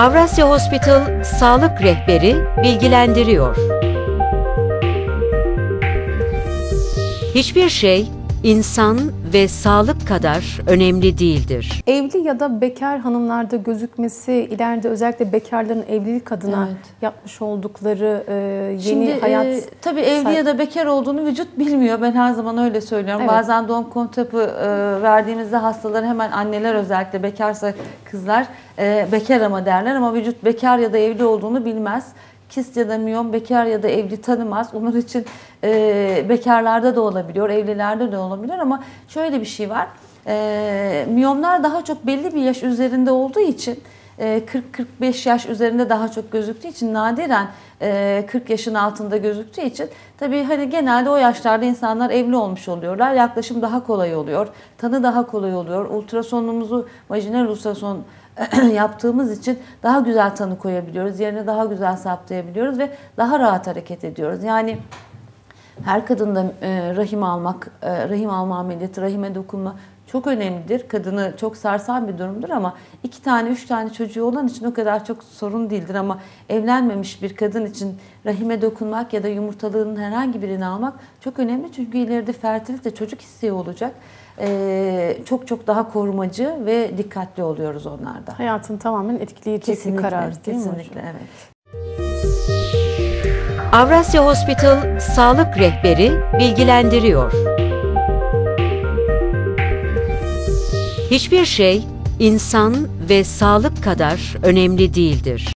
Avrasya Hospital Sağlık Rehberi bilgilendiriyor. Hiçbir şey insan ve sağlık kadar önemli değildir. Evli ya da bekar hanımlarda gözükmesi ileride özellikle bekarların evlilik adına Evet. yapmış oldukları e, yeni Şimdi hayat e, tabii evli ya da bekar olduğunu vücut bilmiyor. Ben her zaman öyle söylüyorum. Evet. Bazen doğum kontrapı e, verdiğimizde hastaları hemen anneler özellikle bekarsa kızlar e, bekar ama derler ama vücut bekar ya da evli olduğunu bilmez. Kist ya da miyom bekar ya da evli tanımaz. Onun için e, bekarlarda da olabiliyor, evlilerde de olabilir ama şöyle bir şey var. E, miyomlar daha çok belli bir yaş üzerinde olduğu için e, 40-45 yaş üzerinde daha çok gözüktüğü için nadiren e, 40 yaşın altında gözüktüğü için tabii hani genelde o yaşlarda insanlar evli olmuş oluyorlar. Yaklaşım daha kolay oluyor. Tanı daha kolay oluyor. Ultrasonumuzu vajinal ultrason yaptığımız için daha güzel tanı koyabiliyoruz. Yerine daha güzel saptayabiliyoruz ve daha rahat hareket ediyoruz. Yani her kadında e, rahim almak, e, rahim alma ameliyatı, rahime dokunma çok önemlidir. Kadını çok sarsan bir durumdur ama iki tane, üç tane çocuğu olan için o kadar çok sorun değildir. Ama evlenmemiş bir kadın için rahime dokunmak ya da yumurtalığının herhangi birini almak çok önemli. Çünkü ileride fertilite çocuk isteği olacak. E, çok çok daha korumacı ve dikkatli oluyoruz onlarda. hayatını tamamen etkileyecek bir karar değil mi hocam? kesinlikle evet. Avrasya Hospital Sağlık Rehberi bilgilendiriyor. Hiçbir şey insan ve sağlık kadar önemli değildir.